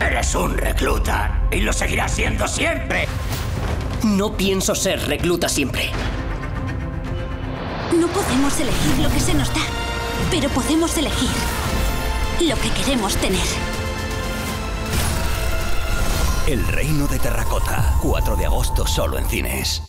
Eres un recluta y lo seguirás siendo siempre. No pienso ser recluta siempre. No podemos elegir lo que se nos da, pero podemos elegir lo que queremos tener. El Reino de Terracota, 4 de agosto solo en cines.